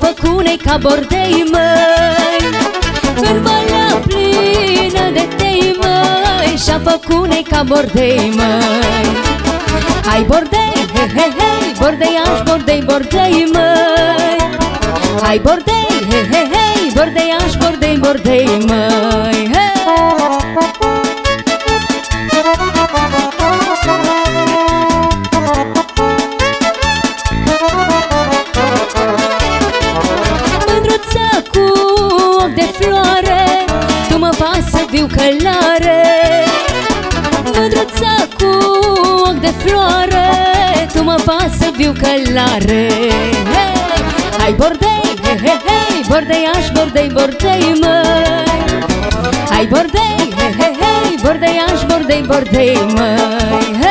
făcunei ca bordei măi măi Și-a făcunei ca bordei măi. Hai bordei, he he he, bordeiaș, bordei, bordei măi. Hai bordei, he he he, bordeiaș, bordei, bordei măi hey! viu călare Mândruța cu ochi de floare Tu mă faci să viu călare hey! Hai bordei, he he he, bordeiaș, bordei, bordei măi Hai bordei, he he he, bordeiaș, bordei, bordei măi hey!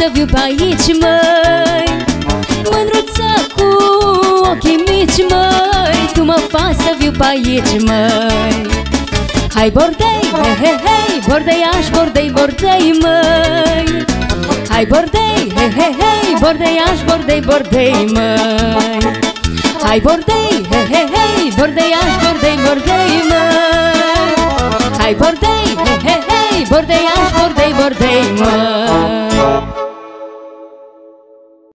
Să viu pe aici, măi. Mândruța cu ochii mici, măi. Tu mă faci să viu pe aici, măi. Hai bordei, he he he, bordeiaș, bordei, bordei, măi. Hai bordei, he he he, bordeiaș, bordei, bordei, măi. Hai bordei, he he he, bordeiaș, bordei, bordei, măi. Hai bordei, he he he, bordeiaș, bordei, bordei, măi